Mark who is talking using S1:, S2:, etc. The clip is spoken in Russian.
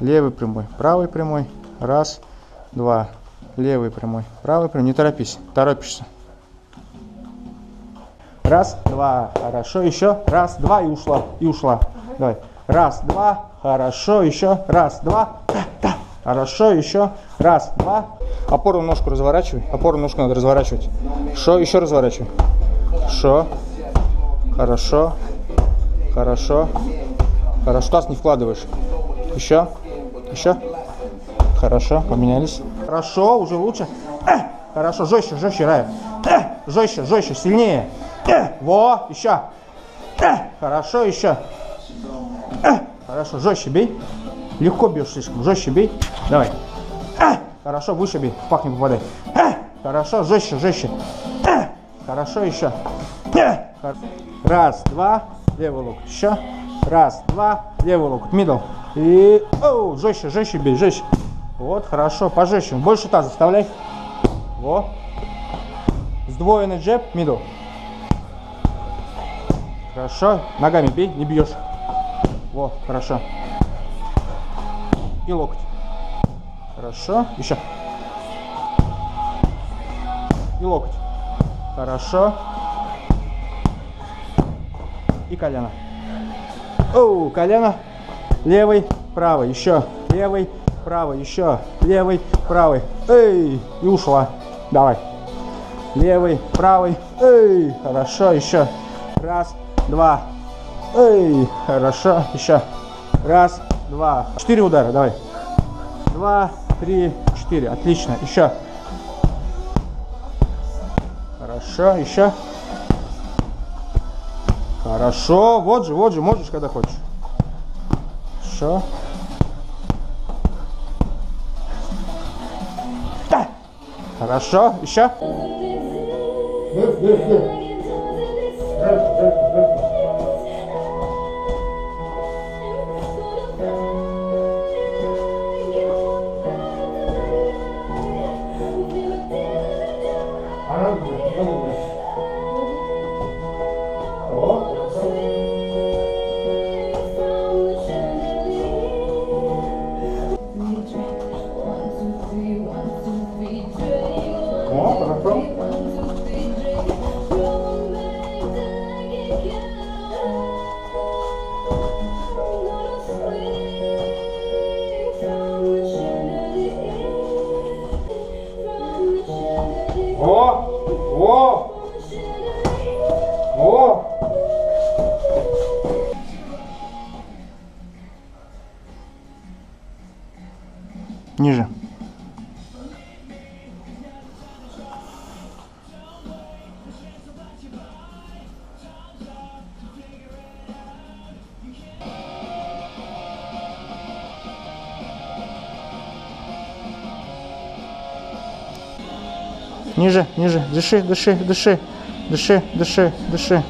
S1: левый прямой, правый прямой. Раз, два, левый прямой, правый прямой. Не торопись, торопишься. Раз, два, хорошо, еще. Раз, два и ушла, и ушла. Давай. Раз, два, хорошо, еще. Раз, два, да, да. Хорошо, еще. Раз, два. Опору ножку разворачивай. Опору ножку надо разворачивать. Шо, еще разворачивай. Шо. Хорошо. Хорошо. Хорошо. Таз не вкладываешь. Еще. Еще. Хорошо. Поменялись. Хорошо. Уже лучше. Э, хорошо. Жестче, жестче, Рая. Э, жестче, жестче, сильнее. Э, во. Еще. Хорошо. Еще. Хорошо. Жестче бей. Легко бьешь слишком. Жестче бей. Давай. Хорошо. Выше бей. Пах не попадай. Хорошо. Жестче, жестче. Хорошо. Еще. Раз, два, левый локоть. Еще. Раз, два, левый локоть. Middle. И оу, жестче, жестче бей, жестче. Вот, хорошо, пожестче. Больше таза вставляй. Во. Сдвоенный джеб, middle. Хорошо. Ногами бей, не бьешь. Во, хорошо. И локоть. Хорошо. Еще. И локоть. Хорошо. И колено. Оу, колено. Левый, правый, еще. Левый, правый, еще. Левый, правый. Эй, и ушла. Давай. Левый, правый. Эй, хорошо, еще. Раз, два. Эй, хорошо, еще. Раз, два. Четыре удара, давай. Два, три, четыре. Отлично. Еще. Хорошо, еще. Хорошо, вот же, вот же, можешь, когда хочешь. Хорошо. Да. Хорошо, еще. О, О, о. Ниже. Ниже, ниже. Дыши, дыши, дыши. Дыши, дыши, дыши.